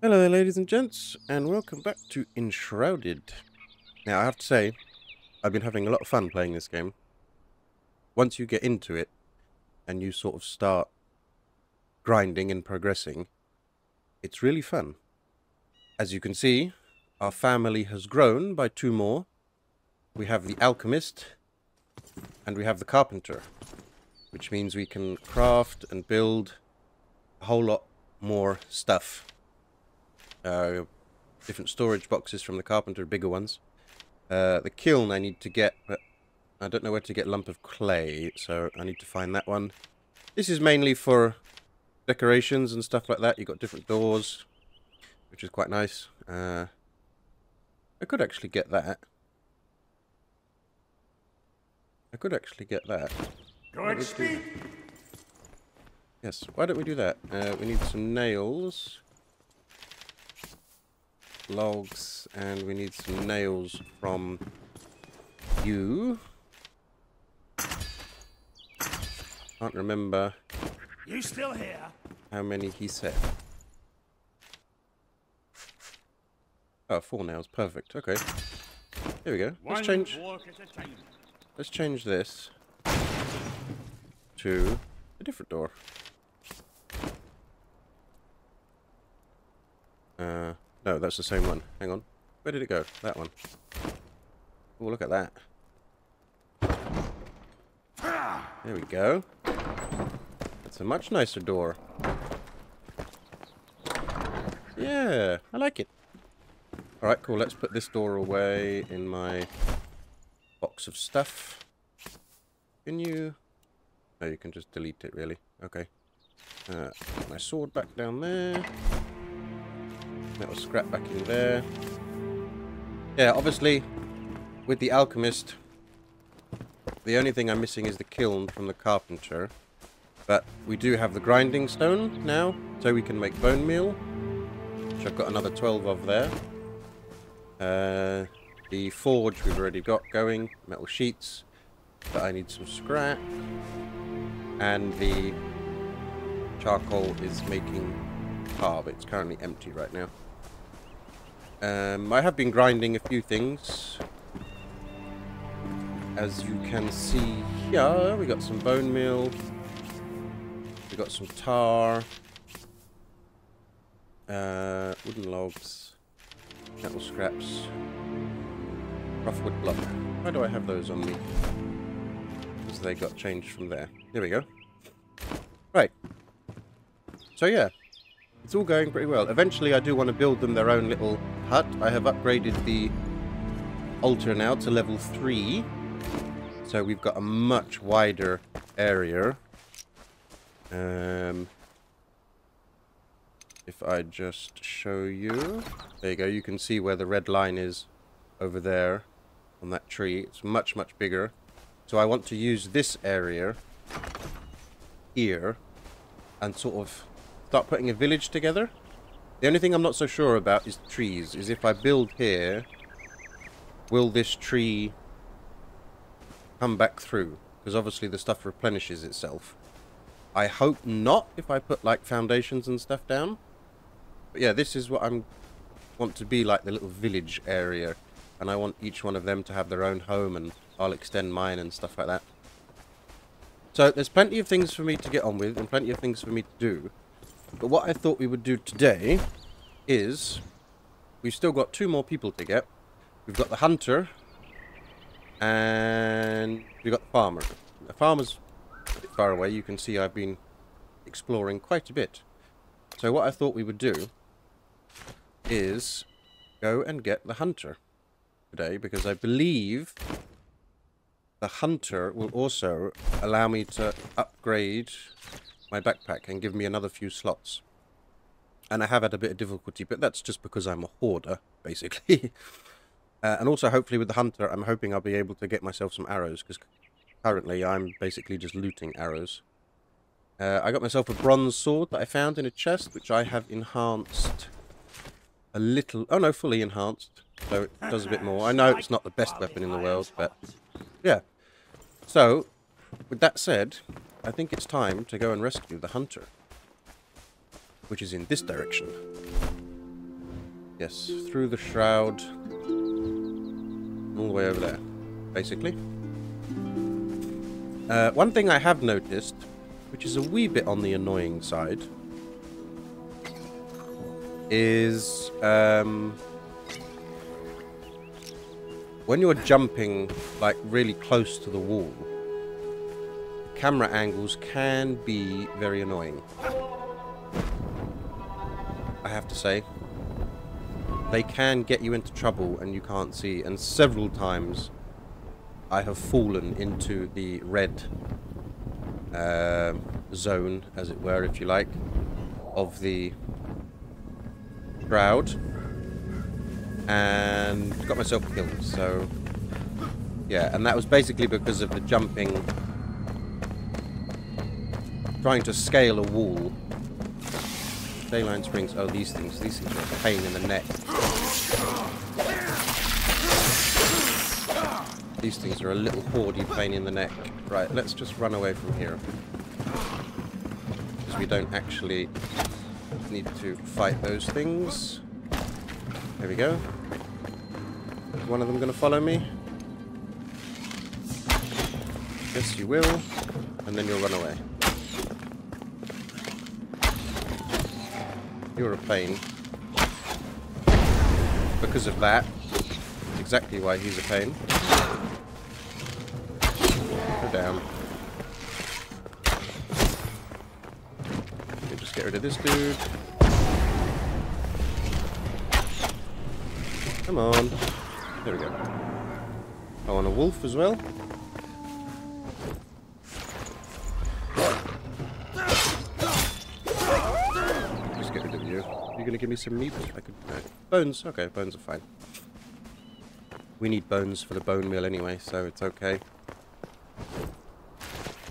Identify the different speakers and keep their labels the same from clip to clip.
Speaker 1: Hello there, ladies and gents, and welcome back to Enshrouded. Now, I have to say, I've been having a lot of fun playing this game. Once you get into it, and you sort of start grinding and progressing, it's really fun. As you can see, our family has grown by two more. We have the alchemist, and we have the carpenter, which means we can craft and build a whole lot more stuff uh, different storage boxes from the carpenter, bigger ones. Uh, the kiln I need to get, but I don't know where to get lump of clay, so I need to find that one. This is mainly for decorations and stuff like that. You've got different doors, which is quite nice. Uh, I could actually get that. I could actually get that.
Speaker 2: Good speed.
Speaker 1: Yes, why don't we do that? Uh, we need some nails logs and we need some nails from you. Can't remember
Speaker 2: You still here?
Speaker 1: how many he said. Oh, four nails, perfect. Okay. Here we go. Let's change
Speaker 2: walk at a time.
Speaker 1: let's change this to a different door. Uh no, that's the same one. Hang on. Where did it go? That one. Oh, look at that. There we go. That's a much nicer door. Yeah, I like it. Alright, cool. Let's put this door away in my box of stuff. Can you... No, you can just delete it, really. Okay. Uh, my sword back down there. Metal scrap back in there. Yeah, obviously, with the alchemist, the only thing I'm missing is the kiln from the carpenter. But we do have the grinding stone now, so we can make bone meal, which I've got another 12 of there. Uh, the forge we've already got going, metal sheets, but I need some scrap. And the charcoal is making tar, but it's currently empty right now. Um, I have been grinding a few things. As you can see here, we got some bone meal. We got some tar. Uh, wooden logs. Metal scraps. Rough wood block. Why do I have those on me? Because they got changed from there. Here we go. Right. So yeah, it's all going pretty well. Eventually I do want to build them their own little hut. I have upgraded the altar now to level 3. So we've got a much wider area. Um, if I just show you... There you go. You can see where the red line is over there on that tree. It's much, much bigger. So I want to use this area here and sort of start putting a village together. The only thing I'm not so sure about is trees. Is if I build here, will this tree come back through? Because obviously the stuff replenishes itself. I hope not if I put like foundations and stuff down. But yeah, this is what I'm want to be like the little village area. And I want each one of them to have their own home and I'll extend mine and stuff like that. So there's plenty of things for me to get on with and plenty of things for me to do. But what I thought we would do today is we've still got two more people to get. We've got the hunter and we've got the farmer. The farmer's a bit far away. You can see I've been exploring quite a bit. So what I thought we would do is go and get the hunter today because I believe the hunter will also allow me to upgrade my backpack and give me another few slots. And I have had a bit of difficulty, but that's just because I'm a hoarder, basically. uh, and also, hopefully, with the hunter, I'm hoping I'll be able to get myself some arrows, because currently I'm basically just looting arrows. Uh, I got myself a bronze sword that I found in a chest, which I have enhanced a little... Oh, no, fully enhanced. So it does a bit more. I know it's not the best weapon in the world, but... Yeah. So, with that said, I think it's time to go and rescue the hunter. Which is in this direction. Yes, through the shroud. All the way over there, basically. Uh, one thing I have noticed, which is a wee bit on the annoying side, is um, when you're jumping like really close to the wall, camera angles can be very annoying. I have to say. They can get you into trouble and you can't see. And several times I have fallen into the red uh, zone, as it were, if you like, of the shroud. And got myself killed. So, yeah. And that was basically because of the jumping trying to scale a wall. Dayline Springs. Oh, these things. These things are a pain in the neck. These things are a little hoardy pain in the neck. Right, let's just run away from here. Because we don't actually need to fight those things. There we go. Is one of them going to follow me? Yes, you will. And then you'll run away. You're a pain. Because of that. Exactly why he's a pain. Go down. Okay, just get rid of this dude. Come on. There we go. I want a wolf as well. Gonna give me some meat? I could. No. Bones. Okay, bones are fine. We need bones for the bone meal anyway, so it's okay.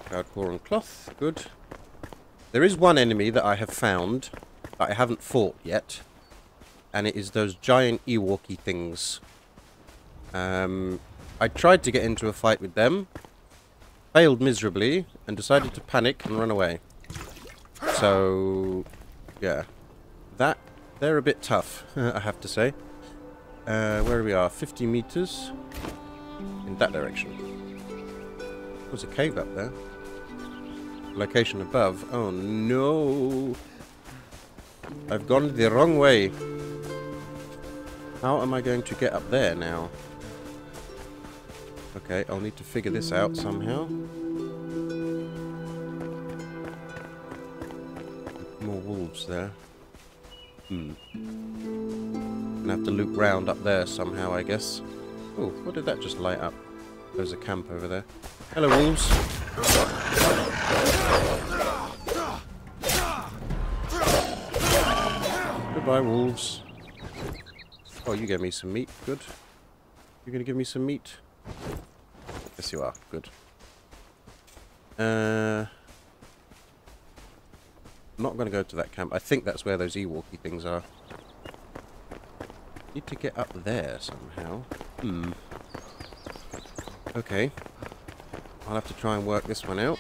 Speaker 1: Cloud and cloth. Good. There is one enemy that I have found that I haven't fought yet, and it is those giant Ewoky things. Um, I tried to get into a fight with them, failed miserably, and decided to panic and run away. So, yeah. That, they're a bit tough, I have to say. Uh, where we are, 50 meters in that direction. There's a cave up there. Location above. Oh no! I've gone the wrong way. How am I going to get up there now? Okay, I'll need to figure this out somehow. More wolves there. Hmm. Gonna have to loop round up there somehow, I guess. Oh, what did that just light up? There's a camp over there. Hello, wolves. Goodbye, wolves. Oh, you gave me some meat. Good. You're gonna give me some meat? Yes, you are. Good. Uh, not going to go to that camp. I think that's where those Ewoky things are. Need to get up there somehow. Hmm. Okay. I'll have to try and work this one out.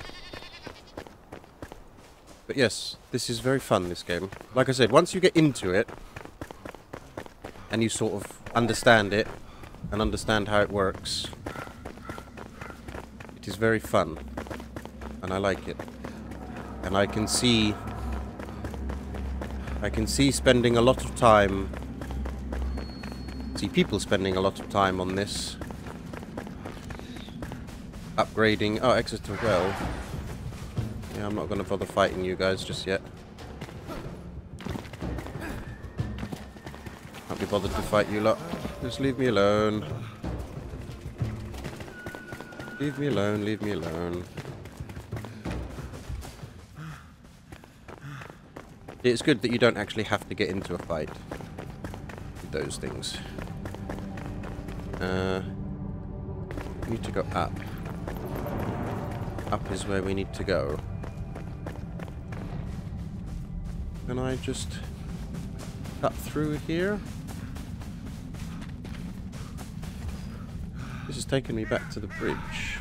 Speaker 1: But yes, this is very fun, this game. Like I said, once you get into it, and you sort of understand it, and understand how it works, it is very fun. And I like it. And I can see... I can see spending a lot of time... See people spending a lot of time on this. Upgrading... Oh, exit to Well. Yeah, I'm not going to bother fighting you guys just yet. Can't be bothered to fight you lot. Just leave me alone. Leave me alone, leave me alone. It's good that you don't actually have to get into a fight with those things. Uh, we need to go up. Up is where we need to go. Can I just cut through here? This has taken me back to the bridge.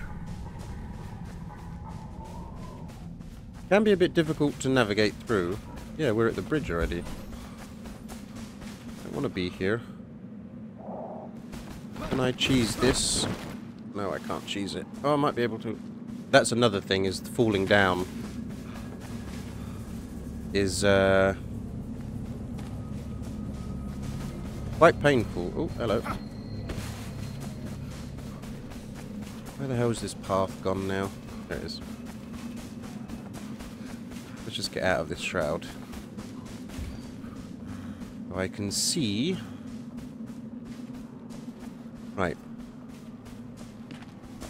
Speaker 1: Can be a bit difficult to navigate through. Yeah, we're at the bridge already. I want to be here. Can I cheese this? No, I can't cheese it. Oh, I might be able to. That's another thing, is falling down. Is, uh... Quite painful. Oh, hello. Where the hell is this path gone now? There it is. Let's just get out of this shroud. I can see... Right.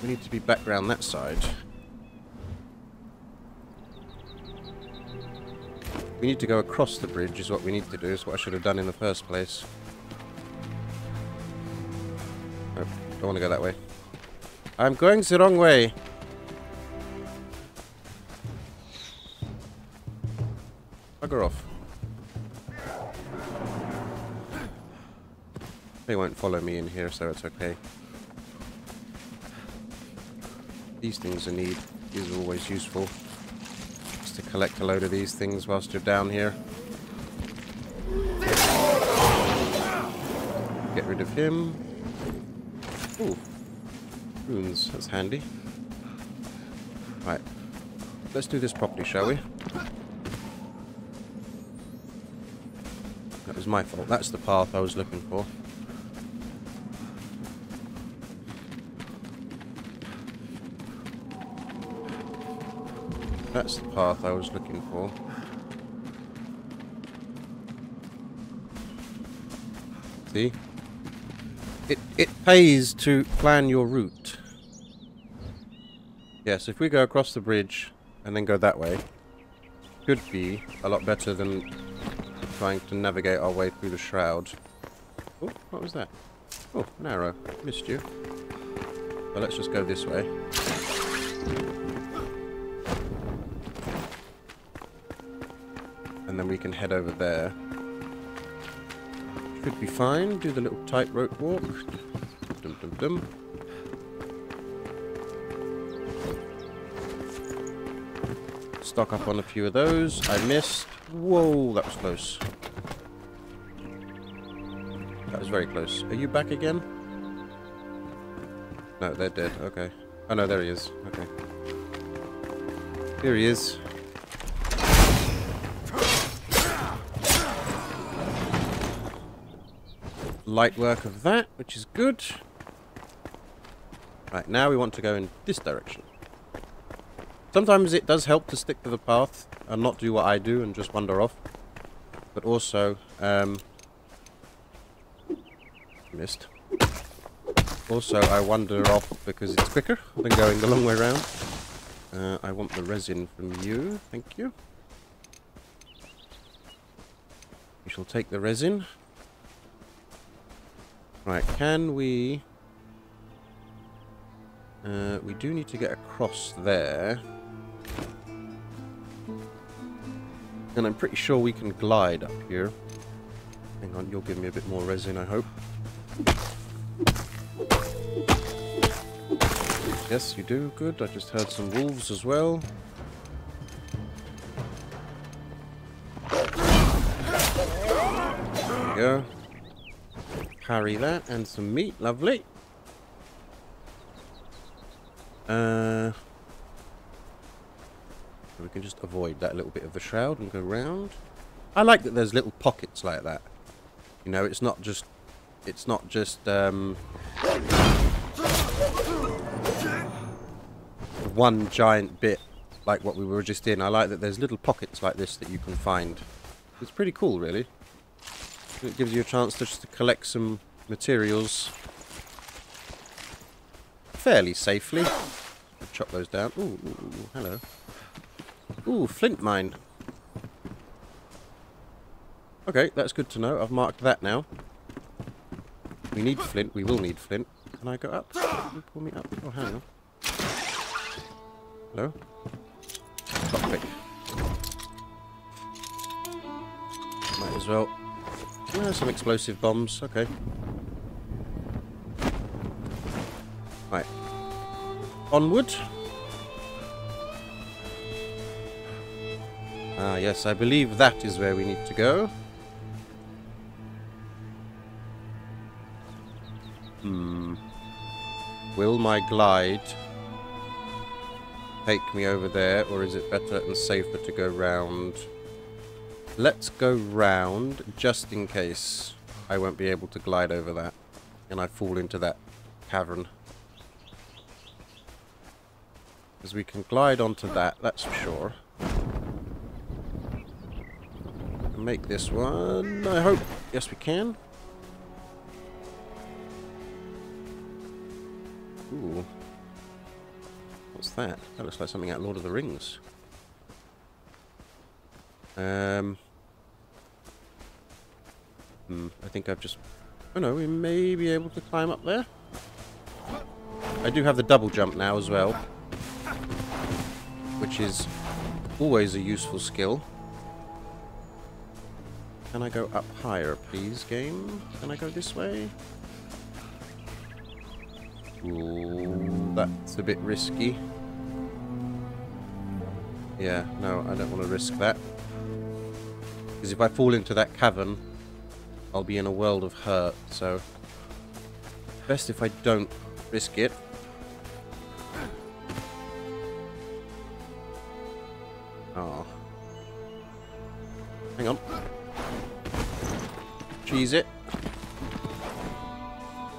Speaker 1: We need to be back round that side. We need to go across the bridge is what we need to do. Is what I should have done in the first place. Don't want to go that way. I'm going the wrong way. Follow me in here, so it's okay. These things are need. These are always useful. Just to collect a load of these things whilst you're down here. Get rid of him. Ooh. Runes, that's handy. Right. Let's do this properly, shall we? That was my fault. That's the path I was looking for. That's the path I was looking for. See? It, it pays to plan your route. Yes, if we go across the bridge and then go that way, could be a lot better than trying to navigate our way through the shroud. Oh, what was that? Oh, an arrow. Missed you. Well, let's just go this way. Then we can head over there. Should be fine. Do the little tightrope walk. Dum dum dum. Stock up on a few of those. I missed. Whoa, that was close. That was very close. Are you back again? No, they're dead. Okay. Oh no, there he is. Okay. Here he is. Light work of that, which is good. Right, now we want to go in this direction. Sometimes it does help to stick to the path and not do what I do and just wander off. But also, um, missed. Also, I wander off because it's quicker than going the long way round. Uh, I want the resin from you, thank you. We shall take the resin. Right, can we... Uh, we do need to get across there. And I'm pretty sure we can glide up here. Hang on, you'll give me a bit more resin, I hope. Yes, you do. Good. I just heard some wolves as well. There we go. Parry that and some meat. Lovely. Uh, we can just avoid that little bit of the shroud and go round. I like that there's little pockets like that. You know, it's not just, it's not just um, one giant bit like what we were just in. I like that there's little pockets like this that you can find. It's pretty cool, really. It gives you a chance to just to collect some materials fairly safely. Chop those down. Ooh, ooh, ooh, hello. Ooh, flint mine. Okay, that's good to know. I've marked that now. We need flint. We will need flint. Can I go up? Can pull me up? Oh, hang on. Hello? Lockpick. Might as well. Some explosive bombs. Okay. Right. Onward. Ah, yes, I believe that is where we need to go. Hmm. Will my glide take me over there, or is it better and safer to go round? Let's go round, just in case I won't be able to glide over that, and I fall into that cavern. Because we can glide onto that, that's for sure. Make this one, I hope. Yes, we can. Ooh. What's that? That looks like something out of Lord of the Rings. Um. Hmm, I think I've just... Oh no, we may be able to climb up there. I do have the double jump now as well. Which is always a useful skill. Can I go up higher, please, game? Can I go this way? Ooh, that's a bit risky. Yeah, no, I don't want to risk that. Because if I fall into that cavern, I'll be in a world of hurt, so... Best if I don't risk it. Oh. Hang on. Cheese it.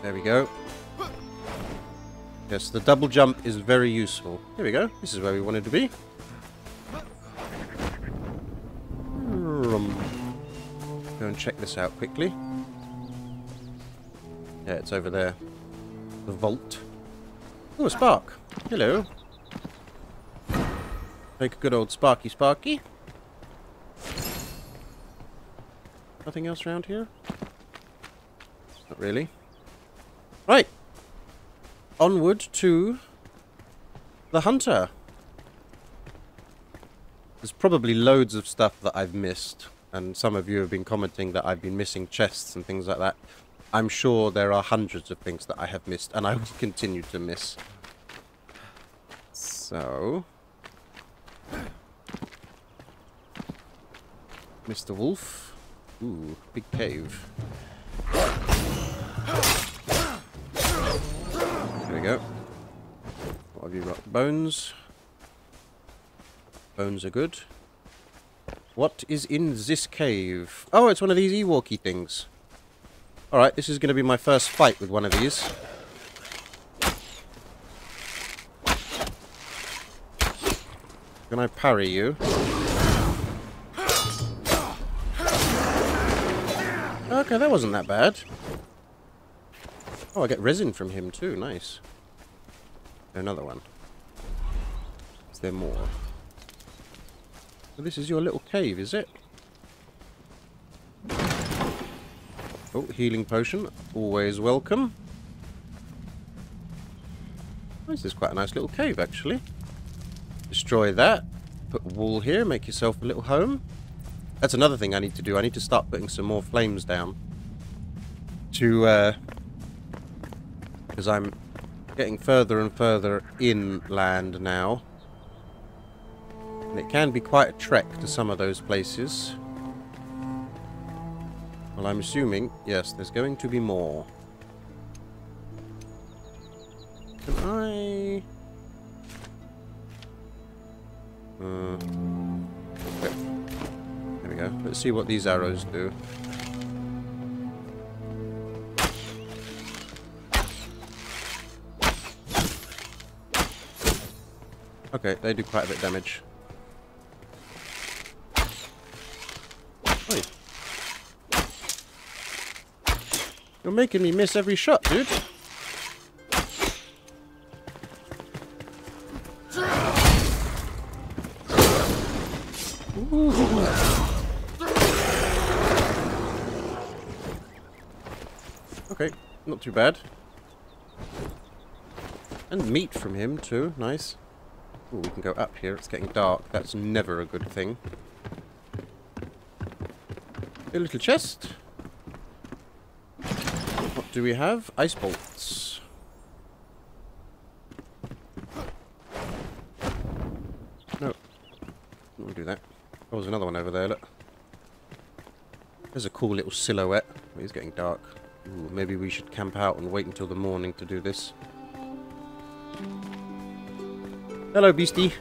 Speaker 1: There we go. Yes, the double jump is very useful. Here we go. This is where we wanted to be. And check this out quickly. Yeah, it's over there. The vault. Oh, a spark. Hello. Take a good old sparky sparky. Nothing else around here? Not really. Right. Onward to the hunter. There's probably loads of stuff that I've missed. And some of you have been commenting that I've been missing chests and things like that. I'm sure there are hundreds of things that I have missed. And I will continue to miss. So... Mr. Wolf. Ooh, big cave. There we go. What have you got? Bones. Bones are good. What is in this cave? Oh, it's one of these Ewoky things. Alright, this is going to be my first fight with one of these. Can I parry you? Okay, that wasn't that bad. Oh, I get resin from him too. Nice. Another one. Is there more? So this is your little cave, is it? Oh, healing potion. Always welcome. This is quite a nice little cave, actually. Destroy that. Put wall here. Make yourself a little home. That's another thing I need to do. I need to start putting some more flames down. To, uh... Because I'm getting further and further inland now. And it can be quite a trek to some of those places. Well, I'm assuming, yes, there's going to be more. Can I... Uh, okay. There we go. Let's see what these arrows do. Okay, they do quite a bit of damage. Making me miss every shot, dude. Okay, not too bad. And meat from him too, nice. Ooh, we can go up here, it's getting dark. That's never a good thing. A little chest. Do we have? Ice bolts. No. We'll do that. Oh, there's another one over there, look. There's a cool little silhouette. It is getting dark. Ooh, maybe we should camp out and wait until the morning to do this. Hello, beastie.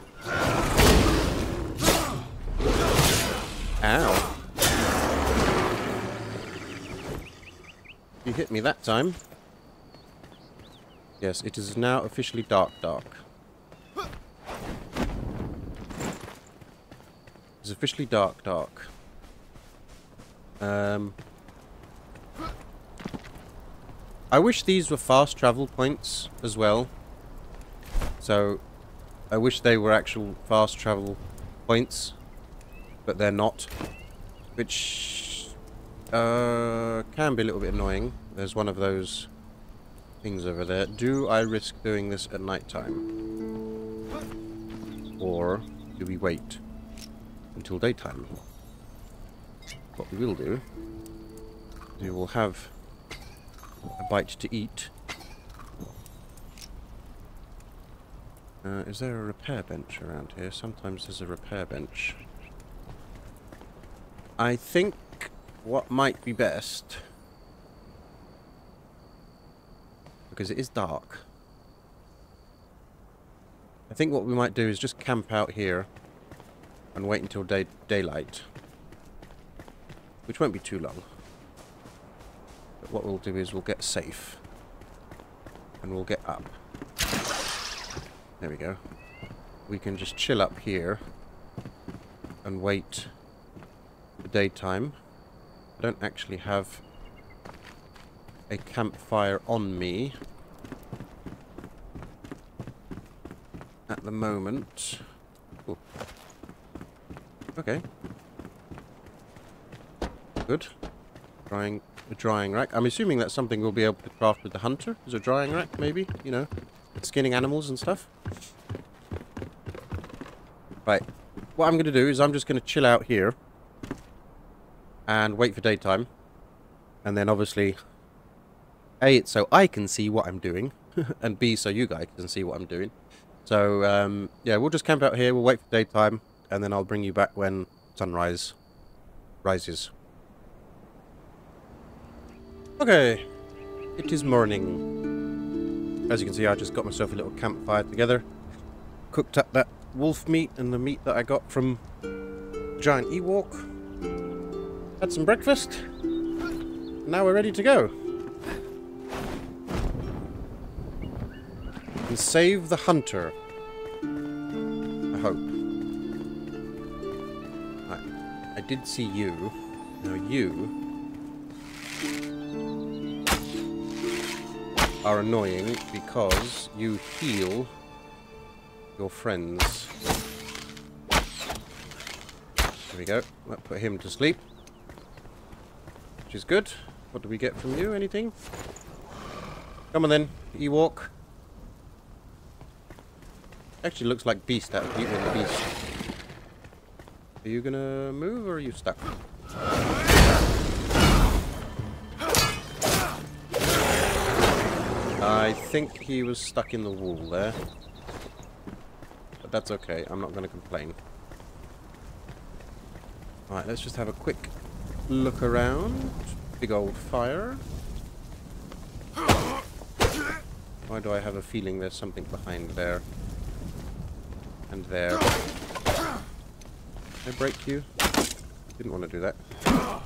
Speaker 1: Ow. Hit me that time. Yes, it is now officially dark dark. It's officially dark dark. Um, I wish these were fast travel points as well. So, I wish they were actual fast travel points, but they're not. Which uh, can be a little bit annoying. There's one of those things over there. Do I risk doing this at night time? Or do we wait until daytime? What we will do, we will have a bite to eat. Uh, is there a repair bench around here? Sometimes there's a repair bench. I think what might be best, because it is dark, I think what we might do is just camp out here and wait until day daylight, which won't be too long. But what we'll do is we'll get safe. And we'll get up. There we go. We can just chill up here. And wait for daytime. I don't actually have a campfire on me. At the moment. Ooh. Okay. Good. Drying a drying rack. I'm assuming that's something we'll be able to craft with the hunter. Is a drying rack, maybe? You know, skinning animals and stuff. Right. What I'm going to do is I'm just going to chill out here. And wait for daytime. And then obviously... A, it's so I can see what I'm doing. and B, so you guys can see what I'm doing. So, um, yeah, we'll just camp out here. We'll wait for daytime. And then I'll bring you back when sunrise rises. Okay, it is morning. As you can see, I just got myself a little campfire together. Cooked up that wolf meat and the meat that I got from Giant Ewok. Had some breakfast. Now we're ready to go. Save the hunter. I hope. I, I did see you. Now you are annoying because you heal your friends. There we go. That put him to sleep. Which is good. What do we get from you? Anything? Come on then, Ewok. Actually looks like Beast out of Beauty and the Beast. Are you gonna move or are you stuck? I think he was stuck in the wall there. But that's okay, I'm not to complain. Alright, let's just have a quick look around. Big old fire. Why do I have a feeling there's something behind there? And there. Did I break you? Didn't want to do that. Oh,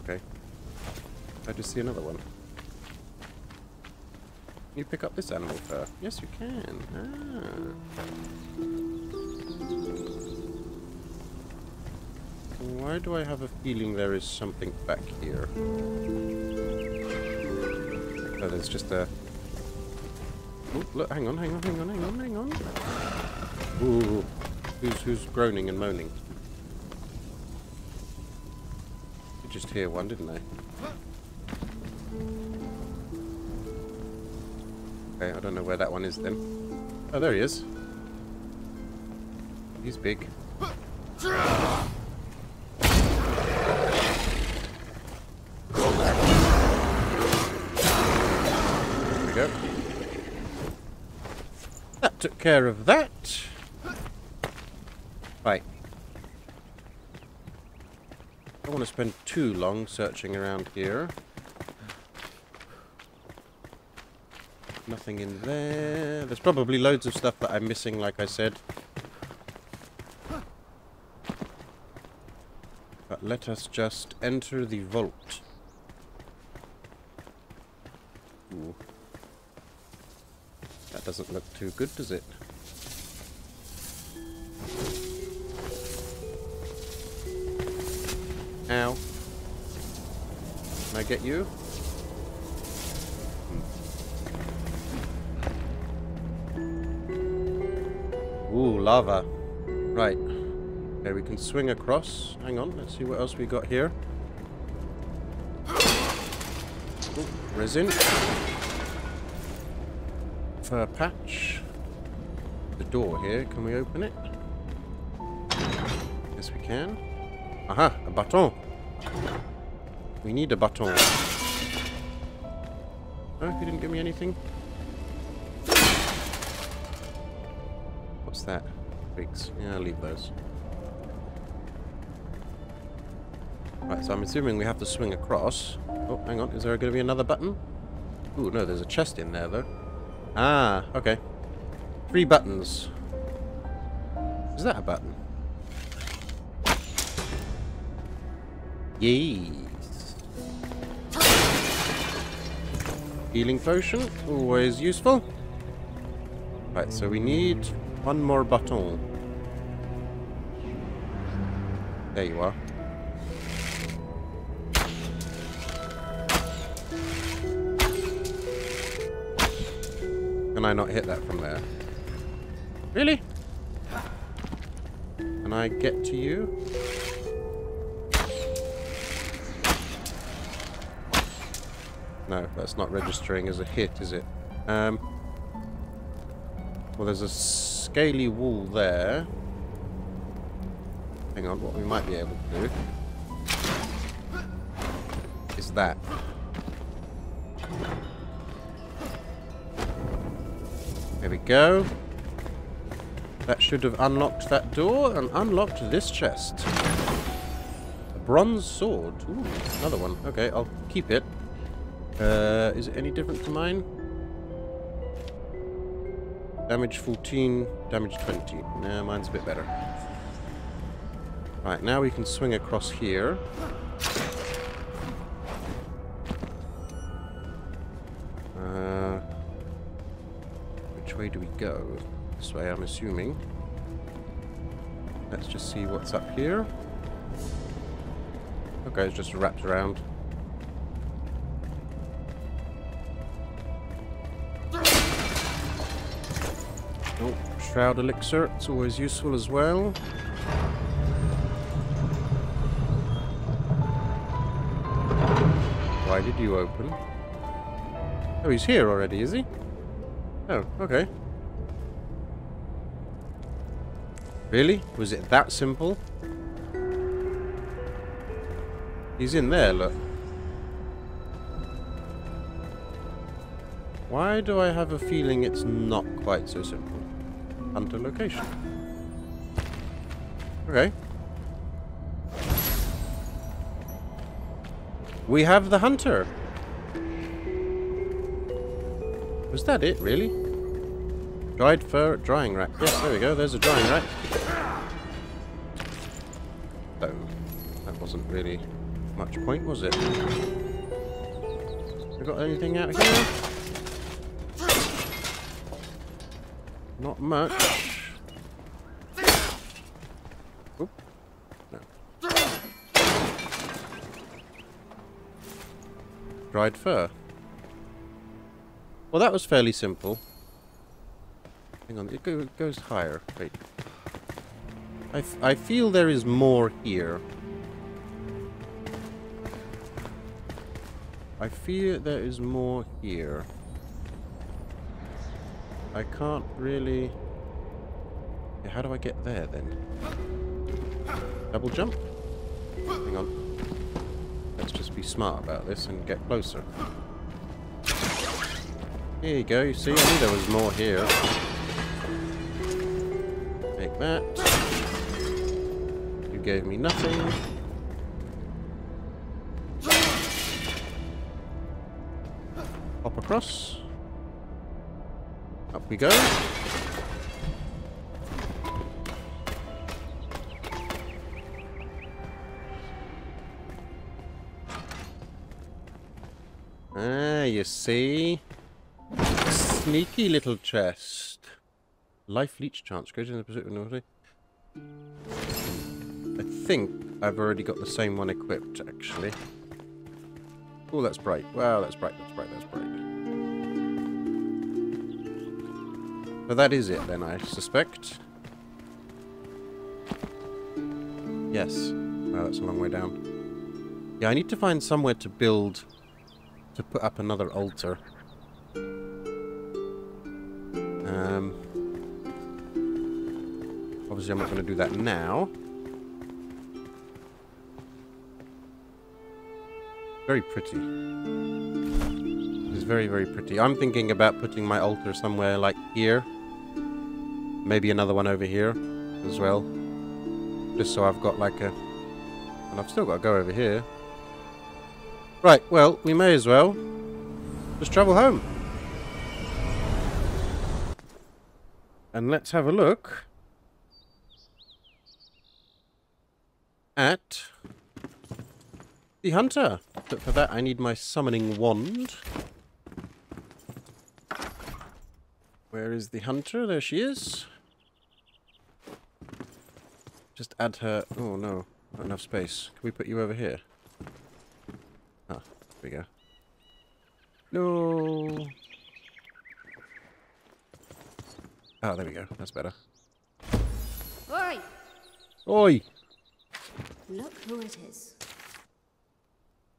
Speaker 1: okay. I just see another one. Can you pick up this animal fur? Yes, you can. Ah. Why do I have a feeling there is something back here? Oh, there's just a... Oh, look, hang on, hang on, hang on, hang on, hang on. Ooh, who's, who's groaning and moaning? I just hear one, didn't I? Okay, I don't know where that one is then. Oh, there he is. He's big. There we go. Took care of that. Right. I don't want to spend too long searching around here. Nothing in there. There's probably loads of stuff that I'm missing, like I said. But let us just enter the vault. Ooh. Doesn't look too good, does it? Ow. Can I get you? Hmm. Ooh, lava. Right. Okay, we can swing across. Hang on, let's see what else we got here. Ooh, resin. Fur patch. The door here, can we open it? Yes, we can. Aha, a baton. We need a baton. Oh, he didn't give me anything. What's that? Twigs. Yeah, I'll leave those. Right, so I'm assuming we have to swing across. Oh, hang on. Is there going to be another button? Ooh, no, there's a chest in there, though. Ah, okay. Three buttons. Is that a button? Yes. Healing potion, always useful. Right, so we need one more baton. There you are. Can I not hit that from there? Really? Can I get to you? No, that's not registering as a hit, is it? Um, well, there's a scaly wall there. Hang on, what we might be able to do go. That should have unlocked that door and unlocked this chest. A bronze sword. Ooh, another one. Okay, I'll keep it. Uh, is it any different to mine? Damage 14, damage 20. Nah, mine's a bit better. Right, now we can swing across here. Way do we go? This way, I'm assuming. Let's just see what's up here. Okay, it's just wrapped around. Oh, Shroud Elixir. It's always useful as well. Why did you open? Oh, he's here already, is he? Oh, okay. Really? Was it that simple? He's in there, look. Why do I have a feeling it's not quite so simple? Hunter location. Okay. We have the hunter. Was that it, really? Dried fur drying rack. Yes, there we go. There's a drying rack. Oh, that wasn't really much point, was it? We got anything out here? Not much. Dried fur. Well, that was fairly simple. Hang on, it, go, goes higher. Wait. I, I feel there is more here. I fear there is more here. I can't really... How do I get there then? Double jump? Hang on. Let's just be smart about this and get closer. Here you go. See, I knew there was more here. Take that. You gave me nothing. Hop across. Up we go. Ah, you see? Sneaky little chest. Life leech chance. Greater than the pursuit of naughty. I think I've already got the same one equipped, actually. Oh, that's bright. Wow, that's bright, that's bright, that's bright. But that is it then, I suspect. Yes. Wow, that's a long way down. Yeah, I need to find somewhere to build... to put up another altar. Um... Obviously, I'm not going to do that now. Very pretty. It's very, very pretty. I'm thinking about putting my altar somewhere like here. Maybe another one over here as well. Just so I've got like a... And I've still got to go over here. Right, well, we may as well just travel home. And let's have a look at the hunter. But for that, I need my summoning wand. Where is the hunter? There she is. Just add her... Oh, no. Not enough space. Can we put you over here? Ah, there we go. No. Oh, there we go. That's better.
Speaker 3: Oi!
Speaker 1: Oi!
Speaker 3: Look who it is.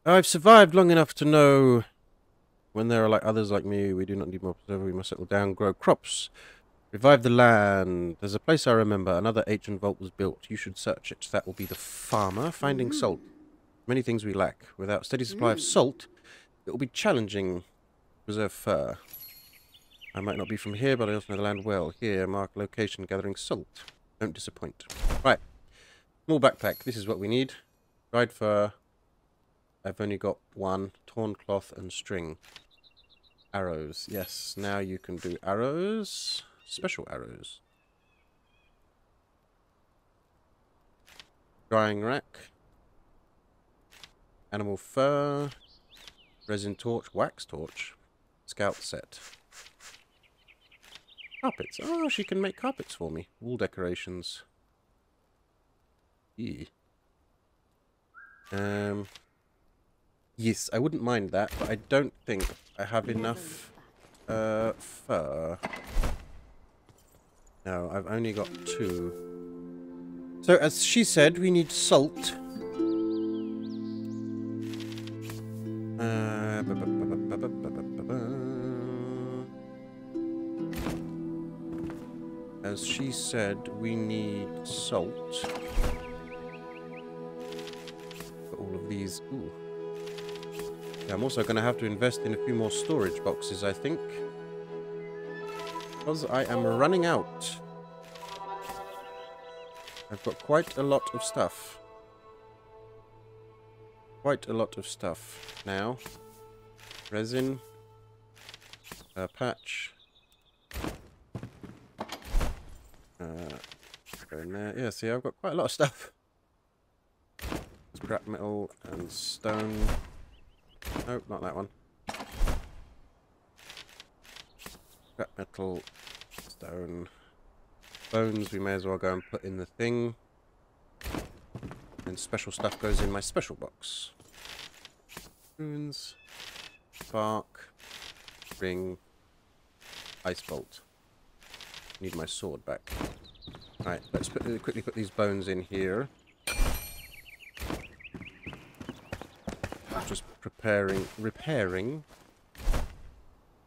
Speaker 1: I've survived long enough to know when there are like others like me, we do not need more preserver, we must settle down, grow crops, revive the land. There's a place I remember, another ancient vault was built. You should search it. That will be the farmer finding mm. salt. Many things we lack. Without steady supply of mm. salt, it will be challenging to preserve fur. I might not be from here, but I also know the land well. Here, mark location, gathering salt. Don't disappoint. Right. Small backpack. This is what we need. Dried fur. I've only got one. Torn cloth and string. Arrows. Yes, now you can do arrows. Special arrows. Drying rack. Animal fur. Resin torch. Wax torch. Scout set. Carpets. Oh, she can make carpets for me. Wall decorations. Yeah. Um. Yes, I wouldn't mind that, but I don't think I have enough uh, fur. No, I've only got two. So, as she said, we need salt. Uh, As she said, we need salt. For all of these. Ooh. Yeah, I'm also going to have to invest in a few more storage boxes, I think. Because I am running out. I've got quite a lot of stuff. Quite a lot of stuff now. Resin. Uh, patch. Uh, go in there. Yeah, see, I've got quite a lot of stuff. Scrap metal and stone. Nope, not that one. Scrap metal, stone, bones. We may as well go and put in the thing. And special stuff goes in my special box. Runes, bark, ring, ice bolt. Need my sword back. Right, let's put, uh, quickly put these bones in here. just preparing, repairing.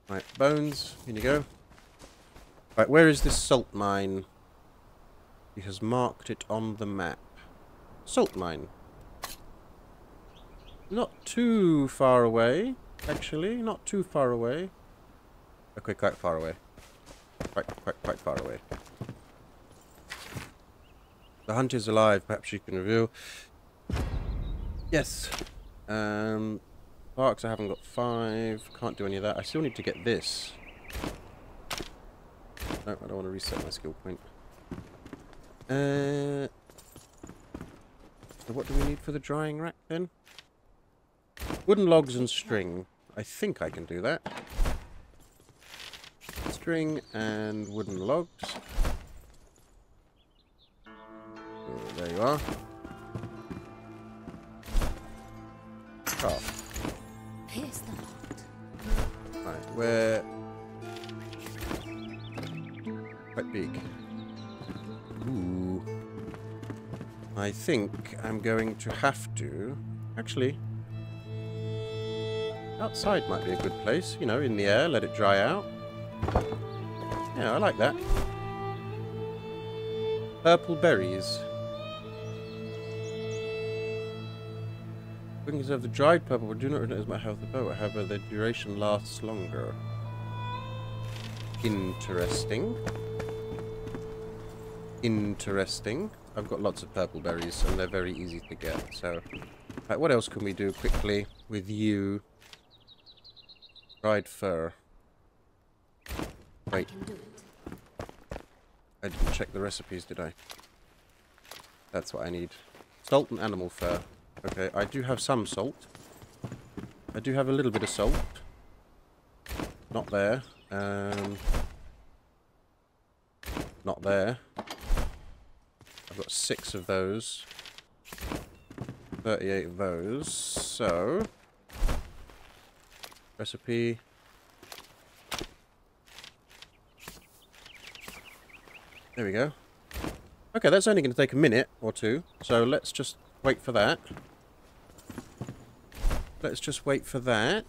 Speaker 1: Right, bones, in you go. Right, where is this salt mine? He has marked it on the map. Salt mine. Not too far away, actually. Not too far away. Okay, quite far away. Quite, quite, quite far away. The hunt is alive, perhaps you can reveal. Yes, um, Sparks, I haven't got five. Can't do any of that. I still need to get this. No, I don't want to reset my skill point. Uh, so what do we need for the drying rack then? Wooden logs and string. I think I can do that. String and wooden logs. There you are. Craft.
Speaker 3: Pierce the heart.
Speaker 1: Right, we're quite big. Ooh. I think I'm going to have to... Actually, outside might be a good place. You know, in the air, let it dry out. Yeah, I like that. Purple berries. We can conserve the dried purple, but do not return as my health above. However, the duration lasts longer. Interesting. Interesting. I've got lots of purple berries, and they're very easy to get. So, right, what else can we do quickly with you? Dried fur. Wait,
Speaker 3: can do it.
Speaker 1: I didn't check the recipes, did I? That's what I need. Salt and animal fur. Okay, I do have some salt. I do have a little bit of salt. Not there. Um, not there. I've got six of those. 38 of those. So... Recipe... There we go. Okay, that's only going to take a minute or two, so let's just wait for that. Let's just wait for that.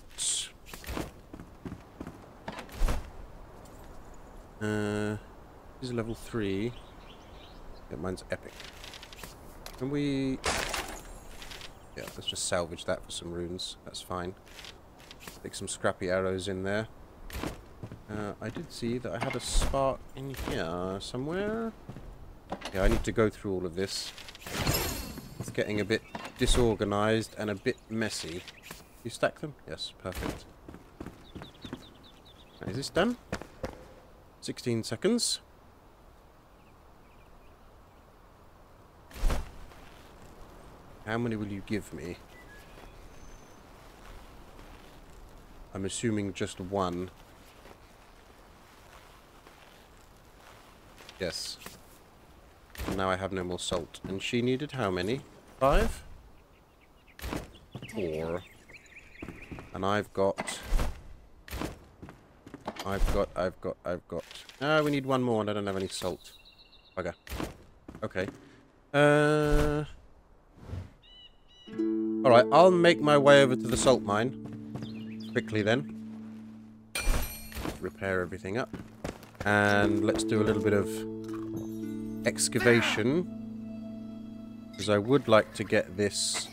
Speaker 1: Uh, this is level 3. Yeah, mine's epic. Can we... Yeah, let's just salvage that for some runes. That's fine. Stick some scrappy arrows in there. Uh, I did see that I had a spark in here somewhere. Yeah, I need to go through all of this. Getting a bit disorganized and a bit messy. You stack them? Yes, perfect. Is this done? 16 seconds. How many will you give me? I'm assuming just one. Yes. And now I have no more salt. And she needed how many? Five? Four. And I've got... I've got, I've got, I've got... Ah, we need one more and I don't have any salt. Bugger. Okay. Uh... Alright, I'll make my way over to the salt mine. Quickly then. Repair everything up. And let's do a little bit of excavation. Because I would like to get this...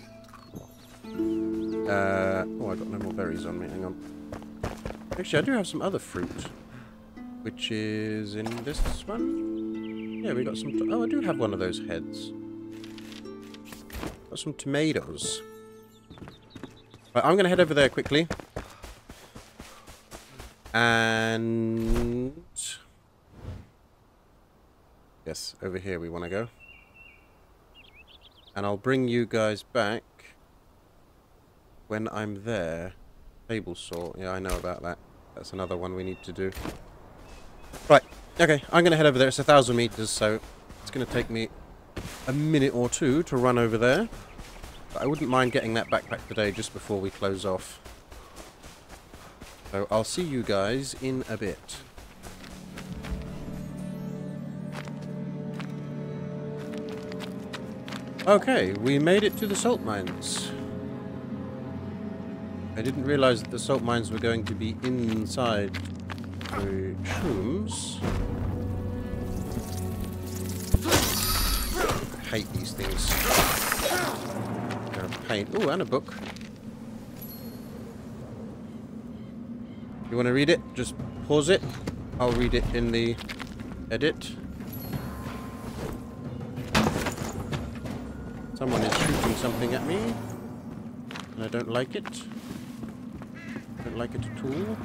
Speaker 1: Uh, oh, I've got no more berries on me. Hang on. Actually, I do have some other fruit. Which is in this one. Yeah, we got some... Oh, I do have one of those heads. Got some tomatoes. Right, I'm going to head over there quickly. And... Yes, over here we want to go. And I'll bring you guys back when I'm there. Table saw. Yeah, I know about that. That's another one we need to do. Right. Okay, I'm going to head over there. It's a thousand meters, so it's going to take me a minute or two to run over there. But I wouldn't mind getting that backpack today just before we close off. So I'll see you guys in a bit. Okay, we made it to the salt mines. I didn't realize that the salt mines were going to be inside the. I hate these things. They're a pain. Oh, and a book. You want to read it? Just pause it. I'll read it in the edit. Something at me. And I don't like it. Don't like it at all.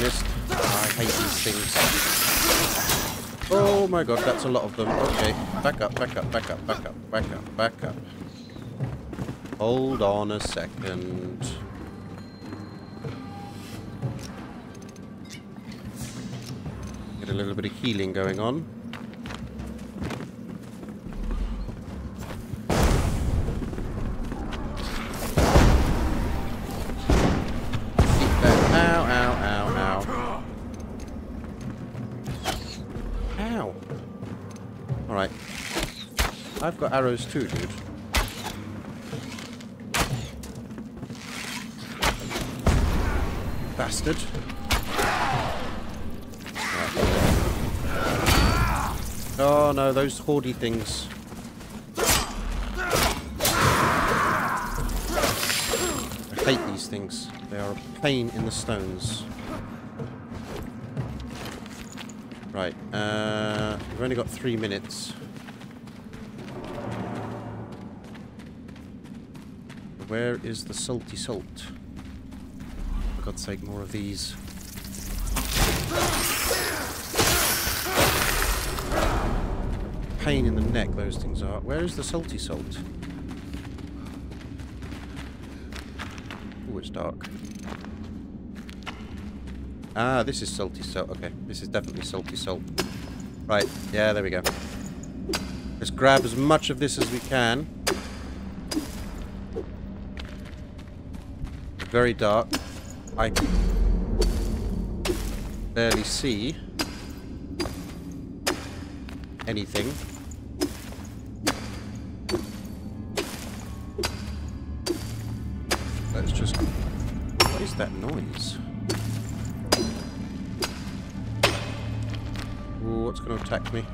Speaker 1: Missed. I hate these things. Oh my god, that's a lot of them. Okay, back up, back up, back up, back up, back up, back up. Hold on a second. Get a little bit of healing going on. Arrows too, dude. Bastard. Oh no, those hoardy things. I hate these things. They are a pain in the stones. Right, uh, we've only got three minutes. Where is the salty salt? For God's sake, more of these. Pain in the neck, those things are. Where is the salty salt? Oh, it's dark. Ah, this is salty salt. Okay, this is definitely salty salt. Right, yeah, there we go. Let's grab as much of this as we can. Very dark. I can barely see anything. Let's just... What is that noise? Ooh, what's going to attack me?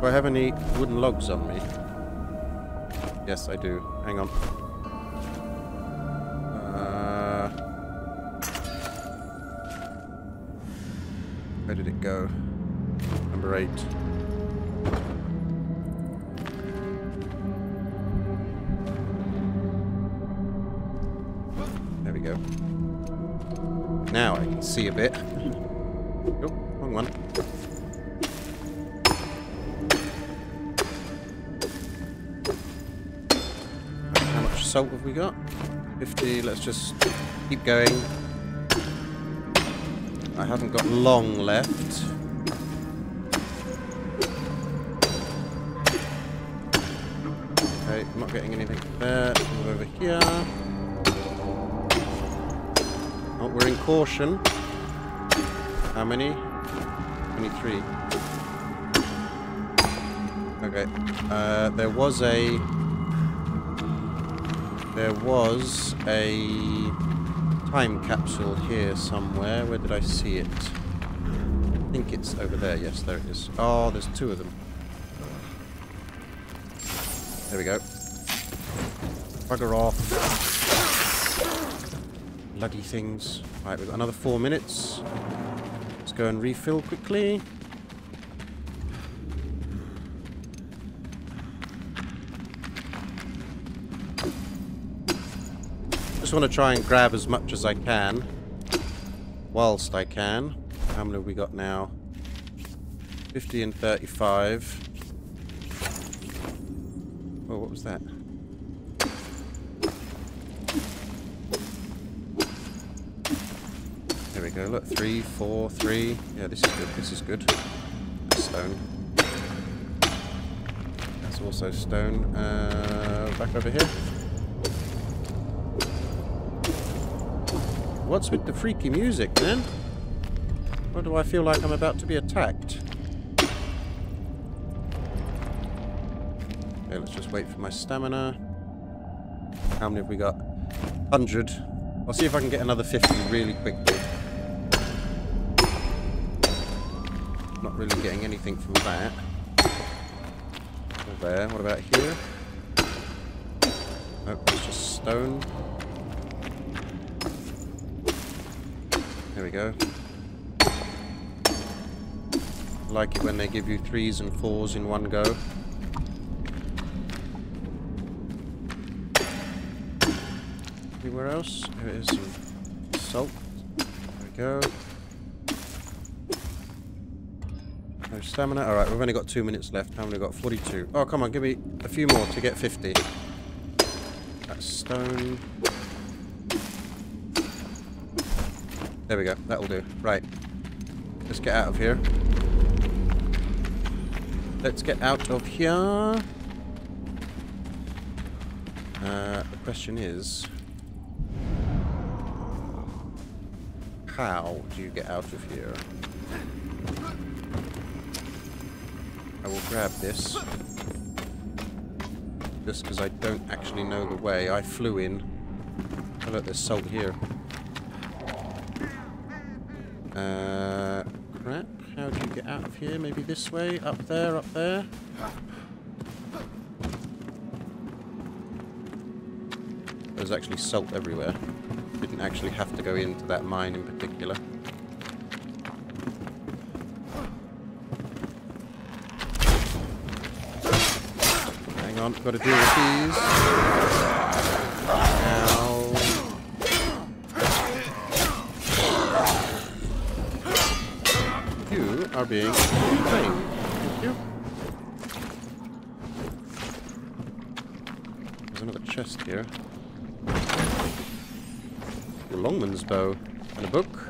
Speaker 1: Do I have any wooden logs on me? Yes, I do. Hang on. 50. Let's just keep going. I haven't got long left. Okay, I'm not getting anything there. Over here. Oh, we're in caution. How many? 23. Okay. Uh, there was a... There was a time capsule here somewhere. Where did I see it? I think it's over there. Yes, there it is. Oh, there's two of them. There we go. Bugger off. Bloody things. Right, we've got another four minutes. Let's go and refill quickly. Just want to try and grab as much as I can. Whilst I can. How many have we got now? 50 and 35. Oh, what was that? There we go. Look, three, four, three. Yeah, this is good. This is good. Stone. That's also stone. Uh, back over here. What's with the freaky music, man? Why do I feel like I'm about to be attacked? Okay, let's just wait for my stamina. How many have we got? 100. I'll see if I can get another 50 really quickly. Not really getting anything from that. There. What about here? Oh, it's just stone. There we go. Like it when they give you threes and fours in one go. Anywhere else? There is some salt. There we go. No stamina. Alright, we've only got two minutes left. How many got? 42. Oh, come on, give me a few more to get 50. That's stone. There we go. That'll do. Right. Let's get out of here. Let's get out of here. Uh, the question is... How do you get out of here? I will grab this. Just because I don't actually know the way. I flew in. Oh look, there's salt here. Uh, crap. How do you get out of here? Maybe this way? Up there? Up there? There's actually salt everywhere. Didn't actually have to go into that mine in particular. Hang on, got to deal with these. Are being insane. Thank you. There's another chest here. A Longman's bow and a book.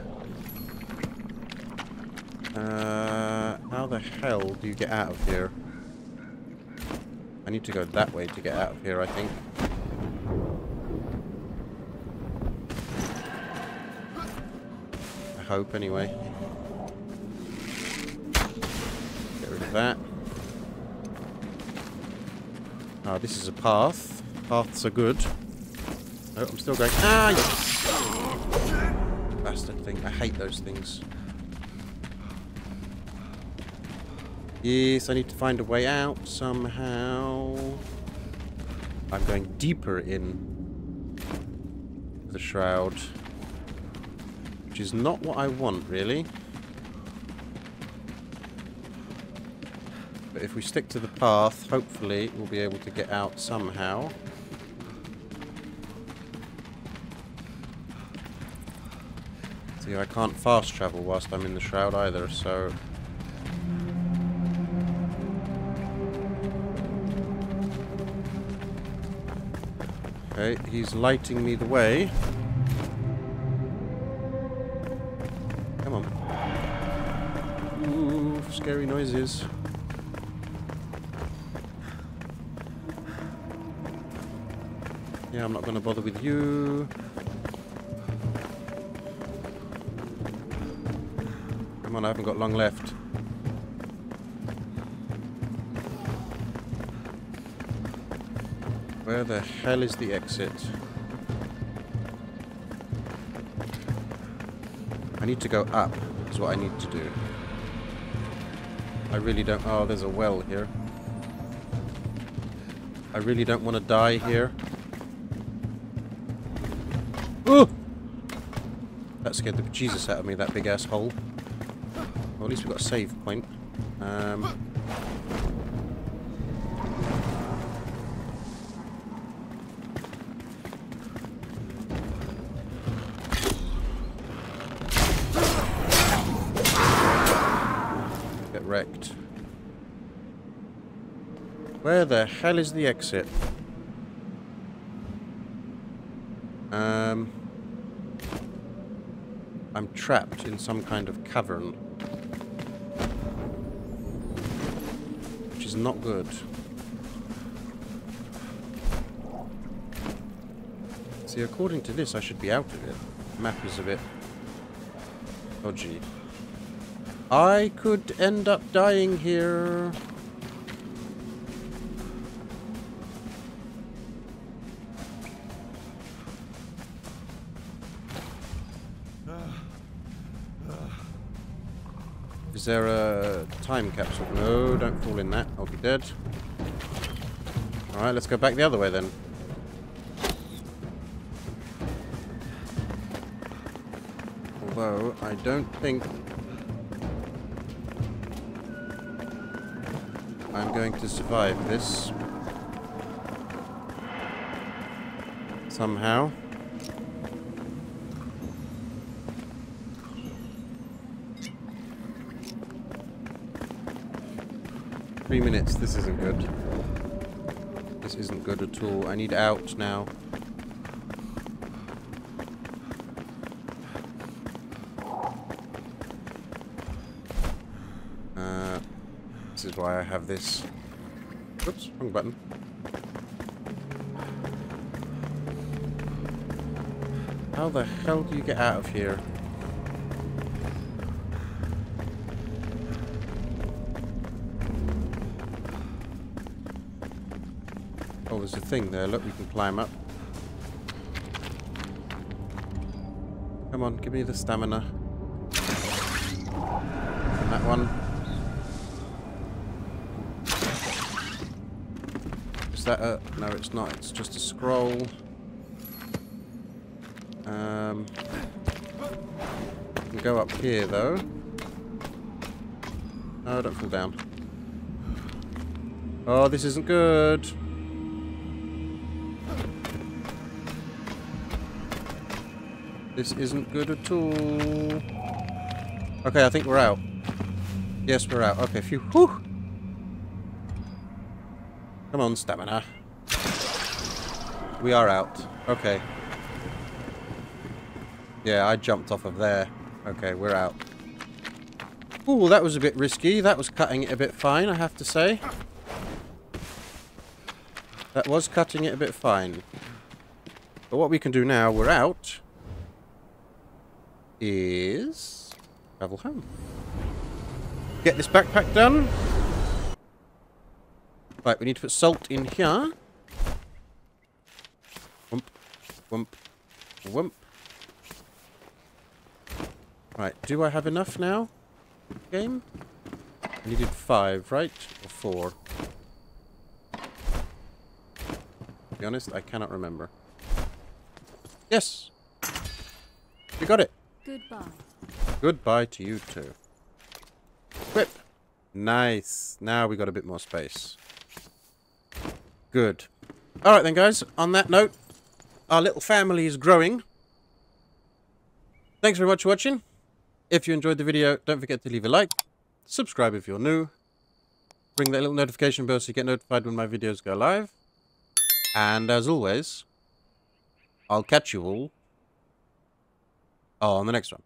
Speaker 1: Uh, how the hell do you get out of here? I need to go that way to get out of here, I think. I hope, anyway. Get rid of that. Ah, this is a path. Paths are good. Oh, I'm still going. Ah, you bastard thing. I hate those things. Yes, I need to find a way out somehow. I'm going deeper in the shroud. Which is not what I want, really. But if we stick to the path, hopefully we'll be able to get out somehow. See, I can't fast travel whilst I'm in the shroud either, so... Okay, he's lighting me the way. Come on. Ooh, scary noises. Yeah, I'm not going to bother with you. Come on, I haven't got long left. Where the hell is the exit? I need to go up, is what I need to do. I really don't... Oh, there's a well here. I really don't want to die here. Scared the Jesus out of me, that big ass hole. Well, at least we've got a save point. Um... Get wrecked. Where the hell is the exit? Um, I'm trapped in some kind of cavern. Which is not good. See, according to this, I should be out of it. Map is a bit dodgy. I could end up dying here. Is there a time capsule? No, don't fall in that. I'll be dead. Alright, let's go back the other way then. Although, I don't think I'm going to survive this. Somehow. 20 minutes. This isn't good. This isn't good at all. I need out now. Uh, this is why I have this. Oops, wrong button. How the hell do you get out of here? Thing there. Look, we can climb up. Come on, give me the stamina. And that one. Is that a... No, it's not. It's just a scroll. Um, we can go up here, though. Oh, don't fall down. Oh, this isn't good. This isn't good at all. Okay, I think we're out. Yes, we're out. Okay, phew. Whew. Come on, stamina. We are out. Okay. Yeah, I jumped off of there. Okay, we're out. Ooh, that was a bit risky. That was cutting it a bit fine, I have to say. That was cutting it a bit fine. But what we can do now, we're out, is travel home. Get this backpack done. Right, we need to put salt in here. Wump, wump, wump. Right, do I have enough now? Game? I needed five, right? Or four? To be honest, I cannot remember. Yes! We got it!
Speaker 3: Goodbye.
Speaker 1: Goodbye to you too. Whip! Nice. Now we got a bit more space. Good. Alright then guys, on that note, our little family is growing. Thanks very much for watching. If you enjoyed the video, don't forget to leave a like, subscribe if you're new, ring that little notification bell so you get notified when my videos go live. And as always, I'll catch you all Oh, on the next one.